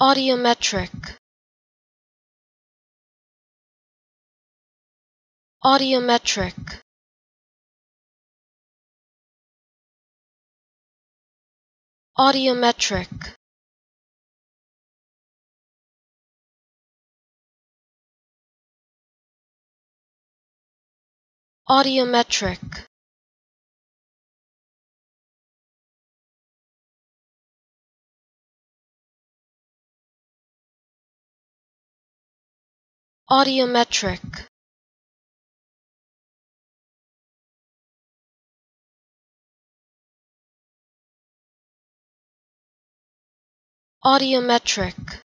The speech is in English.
audiometric. Audiometric. Audiometric. Audiometric audiometric. Audiometric